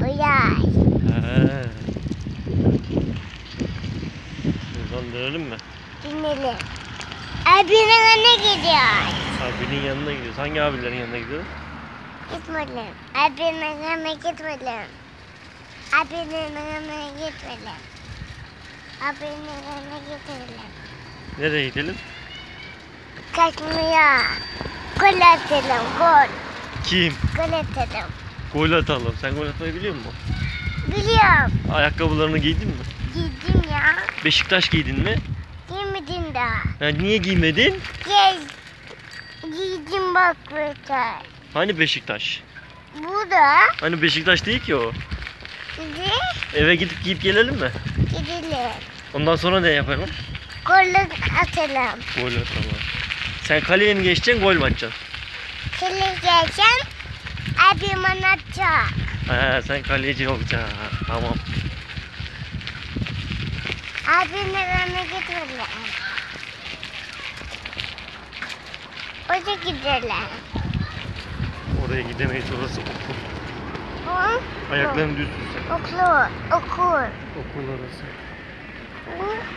bu yay. Dönelim mi? Binelim. Abinin yanına gidiyoruz. Abinin yanına gidiyoruz. Hangi abilerin yanına gidiyoruz? Gitmedim. Abinin yanına gitmedim. Abinin yanına gitmedim. Abinin yanına gitmedim. Nereye gidelim? Kaçmaya. Gol atalım gol. Kim? Gol atalım. Gol atalım. Sen gol atmayı biliyor musun? Biliyorum. Ayakkabılarını giydin mi? Giydim ya. Beşiktaş giydin mi? Giymedim daha. Ha, niye giymedin? Gez. Giydim bak burada. Hani Beşiktaş? Bu da. Hani Beşiktaş değil ki o. Sizi Eve gidip giyip gelelim mi? gidelim. Ondan sonra ne yapalım? Gol atalım. Gol atalım. Sen kaleye mi geçeceksin, gol mü atacaksın? Seni geleceğim. Abim anlatacak. Ha, sen kaleci olacaksın. Tamam. Abinin yanına gitmedim. Oraya gidelim. Oraya gidemeyiz, orası okul. Hı? Ayakların düz tutsun. Okul. Okul. Okul orası. Orası